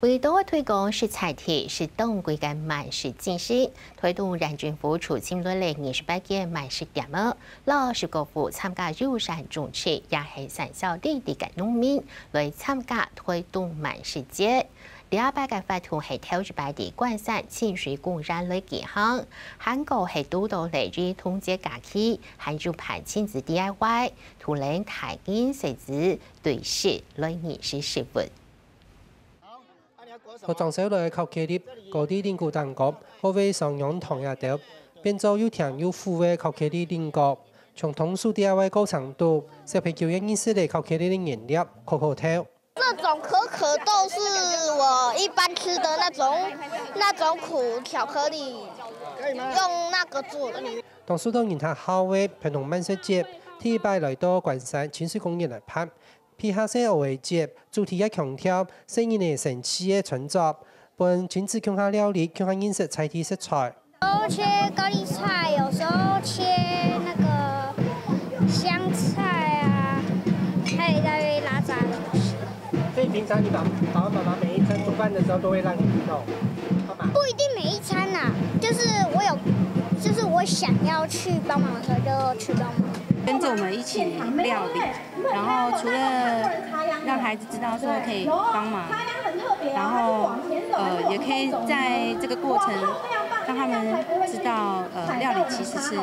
为多推广食材体是动规个慢食进行，推动人均付出青类类二十八件慢食点么？老师各府参加友善种植，也系三小地地嘅农民来参加推动慢食节。第二百个发图系挑住摆地关山清水工人类健行，韩国系多到嚟日通节假期，还有排亲子 DIY，图令太监设置对事来饮食食物。和装修来靠企业，各地邻国等国，可谓上扬同一调，变做又甜又富的靠企业邻国。从通俗 DIY 高程度，小朋友认识的靠企业的原料可可豆。这种可可豆是我一般吃的那种那种苦巧克力，用那个做的。当数到人他好为平同慢食节，第一摆来到关山清水公园来拍。皮下些为节，主题也强调生意的神奇的存在，本亲自看下料理，看下饮食菜体食材。有切高丽菜，有时候切那个香菜啊，还有一大堆拉杂东西。所以平常你爸爸爸妈妈每一餐煮饭的时候都会让你弄，不一定每一餐呐，就是我有，就是我想要去帮忙的时候就去帮忙。跟着我们一起料理，然后除了让孩子知道说可以帮忙，然后呃也可以在这个过程让他们知道呃料理其实是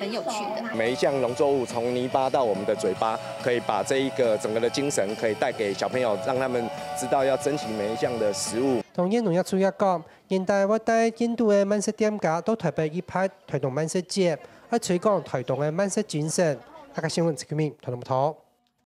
很有趣的。每一项农作物从泥巴到我们的嘴巴，可以把这一个整个的精神可以带给小朋友，让他们知道要珍惜每一项的食物。同印农业处一讲，现代我带印度的慢食店家都特别一派推动慢食节。喺推广台东嘅慢食精神，大家新闻这个面，睇到冇？